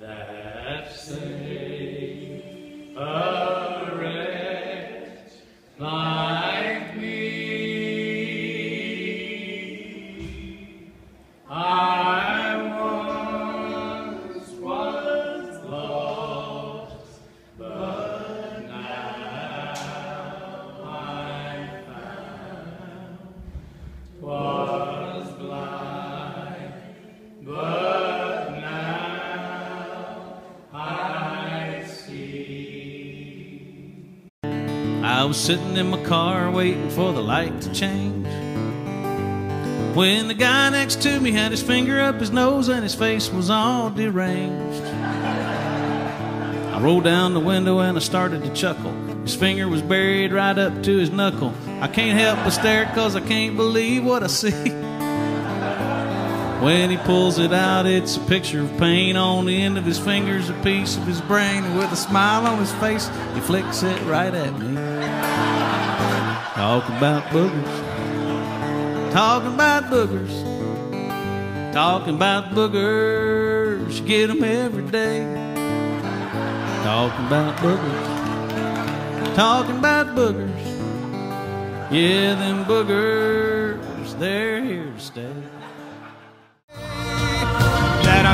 that save I was sitting in my car waiting for the light to change. When the guy next to me had his finger up his nose and his face was all deranged. I rolled down the window and I started to chuckle. His finger was buried right up to his knuckle. I can't help but stare cause I can't believe what I see. When he pulls it out, it's a picture of pain. On the end of his fingers, a piece of his brain. And with a smile on his face, he flicks it right at me. Talk about boogers. Talking about boogers. Talking about boogers. You get 'em every day. Talking about boogers. Talking about boogers. Yeah, them boogers, they're here to stay.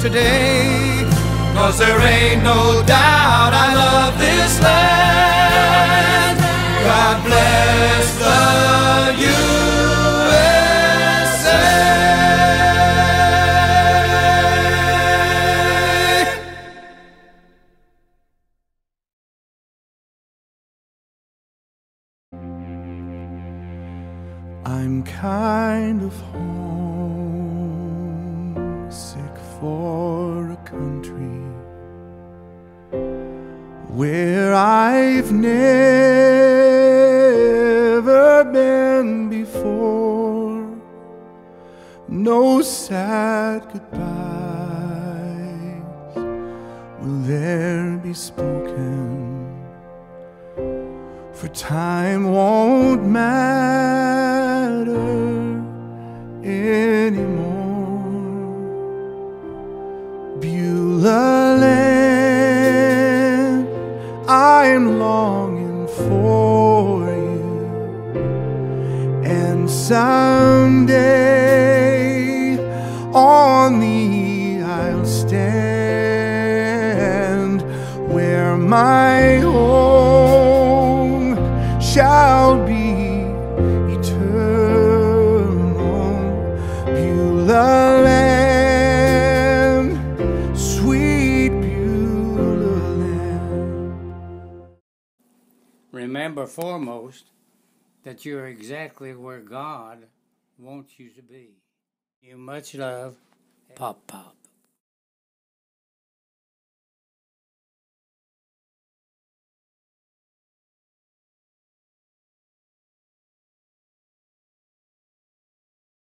Today. Cause there ain't no doubt I love this land. God bless the USA. I'm kind of homesick for a country where I've never been before. No sad goodbyes will there be spoken for time won't matter Beulah land, I'm longing for you, and someday on the I'll stand where my Remember foremost that you're exactly where God wants you to be. You much love, Pop Pop.